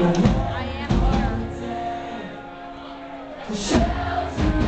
I am here.